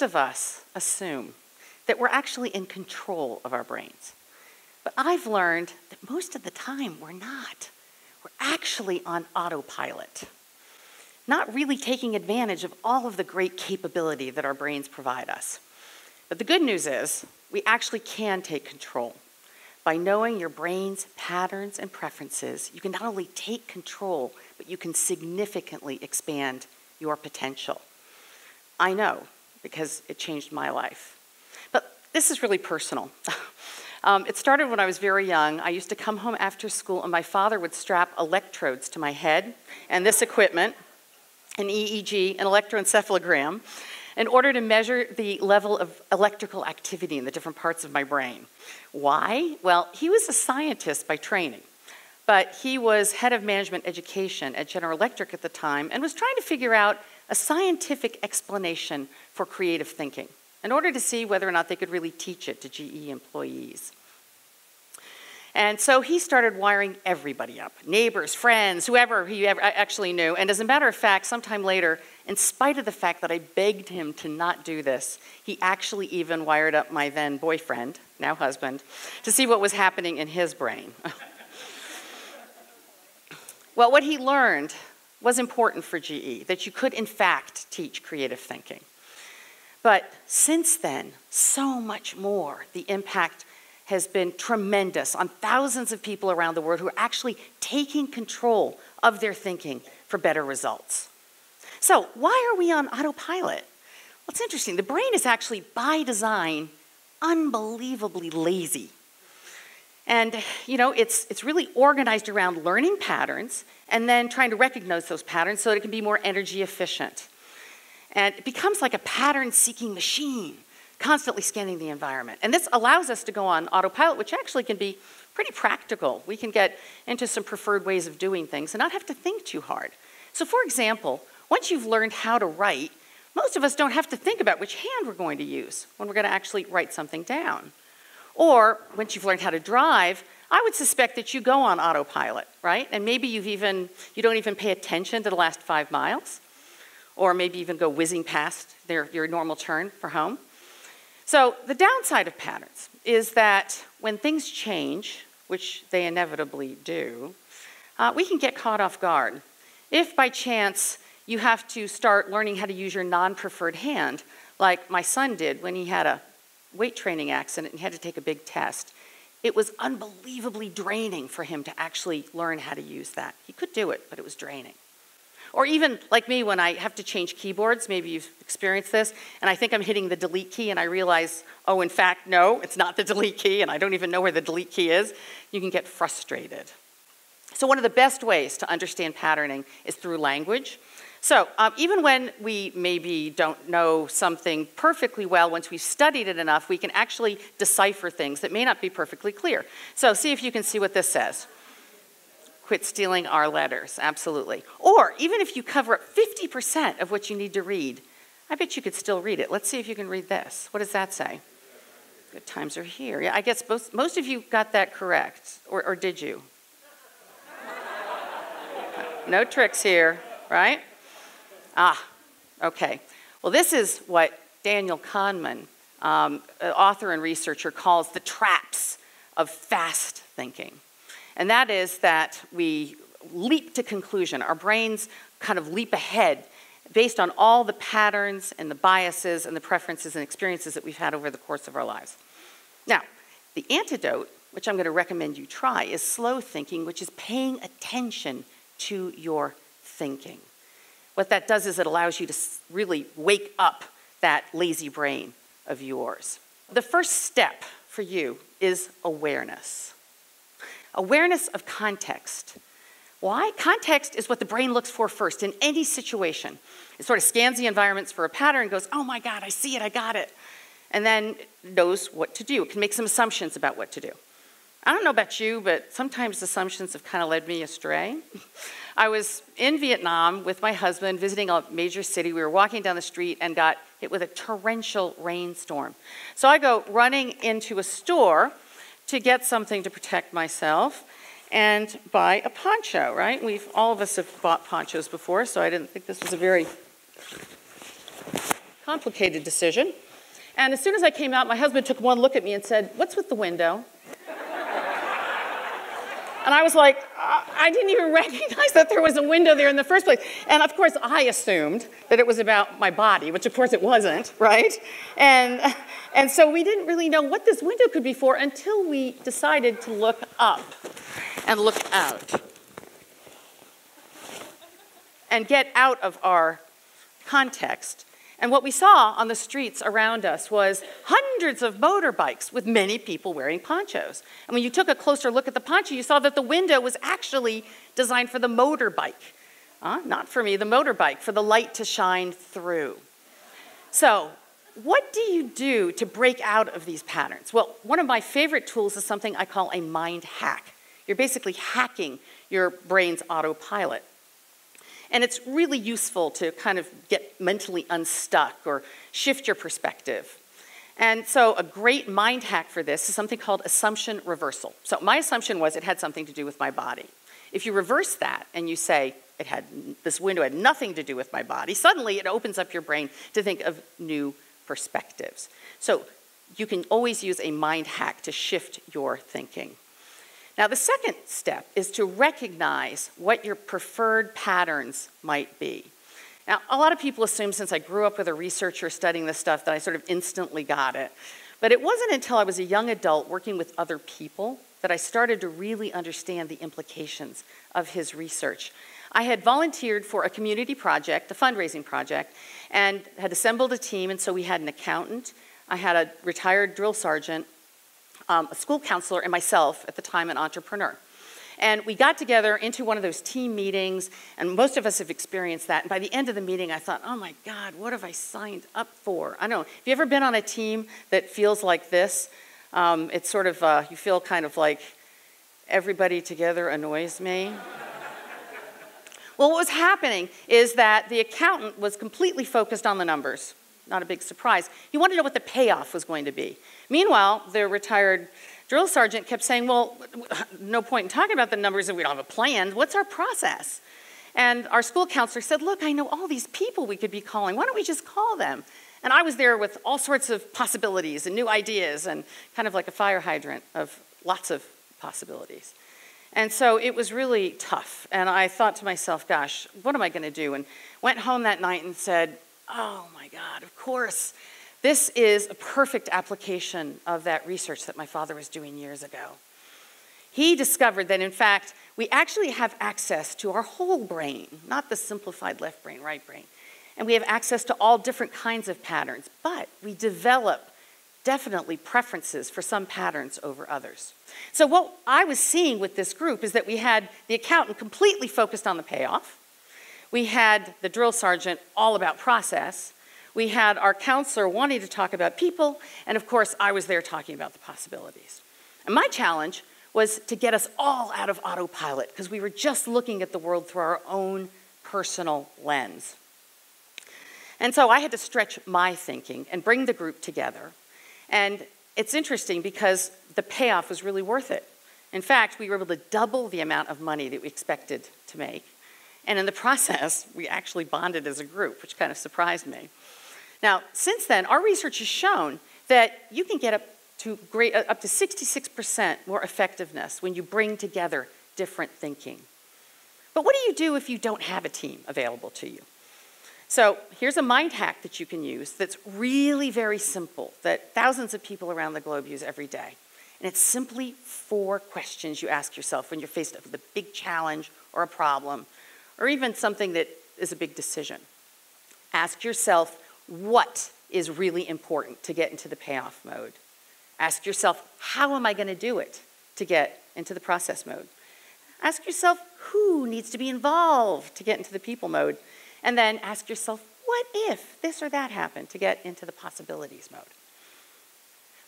most of us assume that we're actually in control of our brains. But I've learned that most of the time we're not. We're actually on autopilot, not really taking advantage of all of the great capability that our brains provide us. But the good news is we actually can take control. By knowing your brain's patterns and preferences, you can not only take control, but you can significantly expand your potential. I know because it changed my life. But this is really personal. um, it started when I was very young. I used to come home after school, and my father would strap electrodes to my head and this equipment an EEG, an electroencephalogram in order to measure the level of electrical activity in the different parts of my brain. Why? Well, he was a scientist by training, but he was head of management education at General Electric at the time and was trying to figure out a scientific explanation for creative thinking in order to see whether or not they could really teach it to GE employees. And so he started wiring everybody up neighbors, friends, whoever he actually knew. And as a matter of fact, sometime later, in spite of the fact that I begged him to not do this, he actually even wired up my then boyfriend, now husband, to see what was happening in his brain. well, what he learned was important for GE, that you could, in fact, teach creative thinking. But since then, so much more. The impact has been tremendous on thousands of people around the world who are actually taking control of their thinking for better results. So, why are we on autopilot? Well, it's interesting. The brain is actually, by design, unbelievably lazy. And, you know, it's, it's really organized around learning patterns and then trying to recognize those patterns so that it can be more energy efficient. And it becomes like a pattern seeking machine constantly scanning the environment. And this allows us to go on autopilot, which actually can be pretty practical. We can get into some preferred ways of doing things and not have to think too hard. So, for example, once you've learned how to write, most of us don't have to think about which hand we're going to use when we're going to actually write something down. Or once you've learned how to drive, I would suspect that you go on autopilot, right? And maybe you've even you don't even pay attention to the last five miles, or maybe even go whizzing past their, your normal turn for home. So, the downside of patterns is that when things change, which they inevitably do, uh, we can get caught off guard. If by chance you have to start learning how to use your non preferred hand, like my son did when he had a weight training accident and had to take a big test, it was unbelievably draining for him to actually learn how to use that. He could do it, but it was draining. Or even like me, when I have to change keyboards, maybe you've experienced this, and I think I'm hitting the delete key, and I realize, oh, in fact, no, it's not the delete key, and I don't even know where the delete key is. You can get frustrated. So, one of the best ways to understand patterning is through language. So, um, even when we maybe don't know something perfectly well, once we've studied it enough, we can actually decipher things that may not be perfectly clear. So, see if you can see what this says quit stealing our letters, absolutely. Or even if you cover up 50% of what you need to read, I bet you could still read it. Let's see if you can read this. What does that say? Good times are here. Yeah, I guess most, most of you got that correct. Or, or did you? no tricks here, right? Ah, okay. Well, this is what Daniel Kahneman, um, author and researcher, calls the traps of fast thinking. And that is that we leap to conclusion. Our brains kind of leap ahead based on all the patterns and the biases and the preferences and experiences that we've had over the course of our lives. Now, the antidote, which I'm going to recommend you try, is slow thinking, which is paying attention to your thinking. What that does is it allows you to really wake up that lazy brain of yours. The first step for you is awareness. Awareness of context. Why? Context is what the brain looks for first in any situation. It sort of scans the environments for a pattern goes, oh my God, I see it, I got it. And then knows what to do. It can make some assumptions about what to do. I don't know about you, but sometimes assumptions have kind of led me astray. I was in Vietnam with my husband visiting a major city. We were walking down the street and got hit with a torrential rainstorm. So I go running into a store to get something to protect myself and buy a poncho, right? We've all of us have bought ponchos before, so I didn't think this was a very complicated decision. And as soon as I came out, my husband took one look at me and said, What's with the window? And I was like, I didn't even recognize that there was a window there in the first place. And of course, I assumed that it was about my body, which of course it wasn't, right? And, and so we didn't really know what this window could be for until we decided to look up and look out and get out of our context and what we saw on the streets around us was hundreds of motorbikes with many people wearing ponchos. And when you took a closer look at the poncho, you saw that the window was actually designed for the motorbike. Uh, not for me, the motorbike, for the light to shine through. So, what do you do to break out of these patterns? Well, one of my favorite tools is something I call a mind hack. You're basically hacking your brain's autopilot. And it's really useful to kind of get mentally unstuck or shift your perspective. And so, a great mind hack for this is something called assumption reversal. So, my assumption was it had something to do with my body. If you reverse that and you say, it had, this window had nothing to do with my body, suddenly it opens up your brain to think of new perspectives. So, you can always use a mind hack to shift your thinking. Now, the second step is to recognize what your preferred patterns might be. Now, a lot of people assume since I grew up with a researcher studying this stuff that I sort of instantly got it. But it wasn't until I was a young adult working with other people that I started to really understand the implications of his research. I had volunteered for a community project, a fundraising project, and had assembled a team, and so we had an accountant, I had a retired drill sergeant, um, a school counselor, and myself, at the time, an entrepreneur. And we got together into one of those team meetings, and most of us have experienced that. And by the end of the meeting, I thought, oh my God, what have I signed up for? I don't know. Have you ever been on a team that feels like this? Um, it's sort of, uh, you feel kind of like everybody together annoys me. well, what was happening is that the accountant was completely focused on the numbers not a big surprise. He wanted to know what the payoff was going to be. Meanwhile, the retired drill sergeant kept saying, Well, no point in talking about the numbers if we don't have a plan. What's our process? And our school counselor said, Look, I know all these people we could be calling. Why don't we just call them? And I was there with all sorts of possibilities and new ideas and kind of like a fire hydrant of lots of possibilities. And so it was really tough. And I thought to myself, gosh, what am I going to do? And went home that night and said, oh my God, of course. This is a perfect application of that research that my father was doing years ago. He discovered that, in fact, we actually have access to our whole brain, not the simplified left brain, right brain. And we have access to all different kinds of patterns, but we develop definitely preferences for some patterns over others. So, what I was seeing with this group is that we had the accountant completely focused on the payoff, we had the drill sergeant all about process. We had our counselor wanting to talk about people, and of course, I was there talking about the possibilities. And my challenge was to get us all out of autopilot because we were just looking at the world through our own personal lens. And so I had to stretch my thinking and bring the group together. And it's interesting because the payoff was really worth it. In fact, we were able to double the amount of money that we expected to make. And in the process, we actually bonded as a group, which kind of surprised me. Now, since then, our research has shown that you can get up to, great, uh, up to 66% more effectiveness when you bring together different thinking. But what do you do if you don't have a team available to you? So here's a mind hack that you can use that's really very simple, that thousands of people around the globe use every day. And it's simply four questions you ask yourself when you're faced with a big challenge or a problem or even something that is a big decision. Ask yourself what is really important to get into the payoff mode. Ask yourself, how am I going to do it to get into the process mode? Ask yourself, who needs to be involved to get into the people mode? And then ask yourself, what if this or that happened to get into the possibilities mode?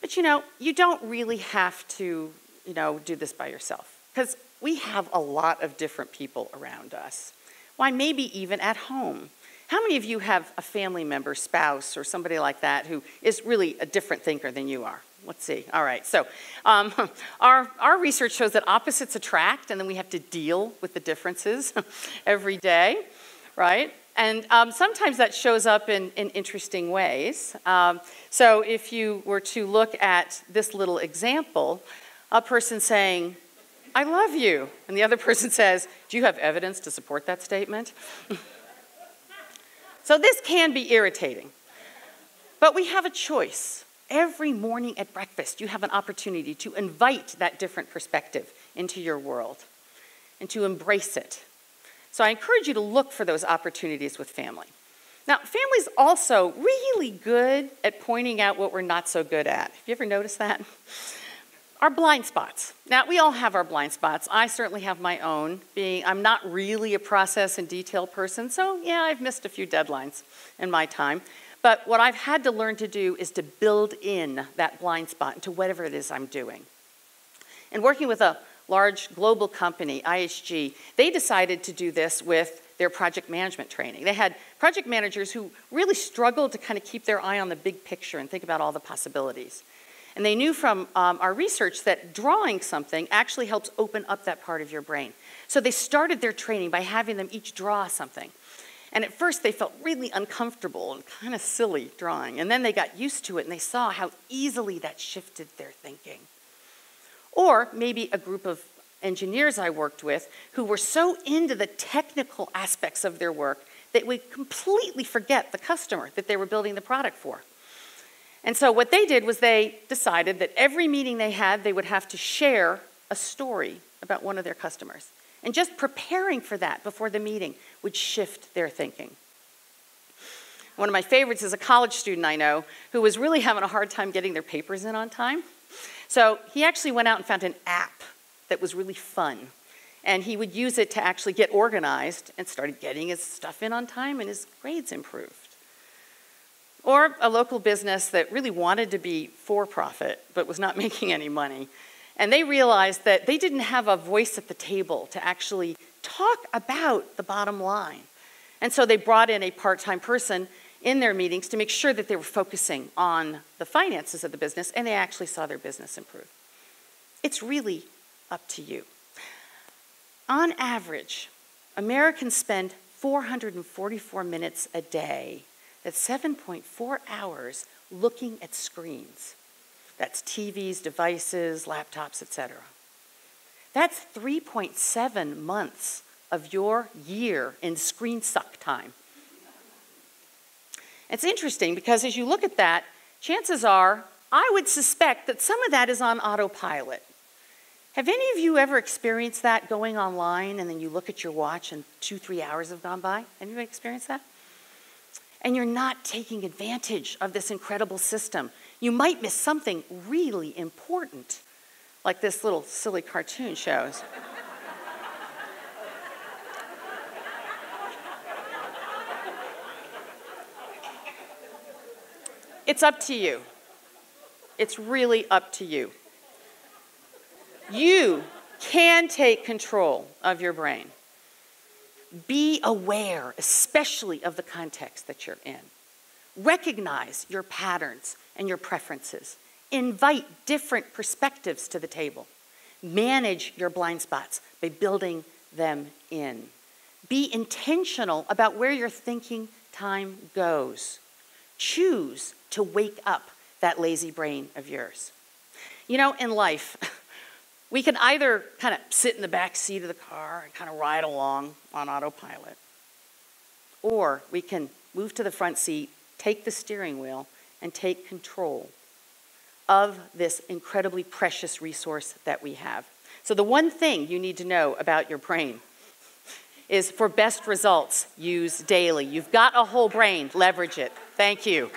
But you know, you don't really have to, you know, do this by yourself because we have a lot of different people around us. Why, maybe even at home. How many of you have a family member, spouse, or somebody like that who is really a different thinker than you are? Let's see. All right. So, um, our, our research shows that opposites attract, and then we have to deal with the differences every day, right? And um, sometimes that shows up in, in interesting ways. Um, so if you were to look at this little example, a person saying, I love you, and the other person says, Do you have evidence to support that statement? so this can be irritating. But we have a choice. Every morning at breakfast, you have an opportunity to invite that different perspective into your world and to embrace it. So I encourage you to look for those opportunities with family. Now, family's also really good at pointing out what we're not so good at. Have you ever noticed that? Our blind spots. Now, we all have our blind spots. I certainly have my own, being I'm not really a process and detail person, so yeah, I've missed a few deadlines in my time. But what I've had to learn to do is to build in that blind spot into whatever it is I'm doing. And working with a large global company, IHG, they decided to do this with their project management training. They had project managers who really struggled to kind of keep their eye on the big picture and think about all the possibilities. And they knew from um, our research that drawing something actually helps open up that part of your brain. So they started their training by having them each draw something. And at first they felt really uncomfortable and kind of silly drawing. And then they got used to it and they saw how easily that shifted their thinking. Or maybe a group of engineers I worked with who were so into the technical aspects of their work that we completely forget the customer that they were building the product for. And so what they did was they decided that every meeting they had, they would have to share a story about one of their customers. And just preparing for that before the meeting would shift their thinking. One of my favorites is a college student I know who was really having a hard time getting their papers in on time. So he actually went out and found an app that was really fun. And he would use it to actually get organized and started getting his stuff in on time, and his grades improved. Or a local business that really wanted to be for profit but was not making any money. And they realized that they didn't have a voice at the table to actually talk about the bottom line. And so they brought in a part time person in their meetings to make sure that they were focusing on the finances of the business and they actually saw their business improve. It's really up to you. On average, Americans spend 444 minutes a day, that's 7.4 hours, looking at screens. That's TVs, devices, laptops, etc. That's 3.7 months of your year in screen suck time. It's interesting because as you look at that, chances are I would suspect that some of that is on autopilot. Have any of you ever experienced that going online and then you look at your watch and two, three hours have gone by? Have Anybody experienced that? And you're not taking advantage of this incredible system. You might miss something really important, like this little silly cartoon shows. it's up to you. It's really up to you. You can take control of your brain. Be aware, especially of the context that you're in. Recognize your patterns and your preferences. Invite different perspectives to the table. Manage your blind spots by building them in. Be intentional about where your thinking time goes. Choose to wake up that lazy brain of yours. You know, in life, we can either kind of sit in the back seat of the car and kind of ride along on autopilot, or we can move to the front seat, take the steering wheel, and take control of this incredibly precious resource that we have. So, the one thing you need to know about your brain is for best results, use daily. You've got a whole brain, leverage it. Thank you.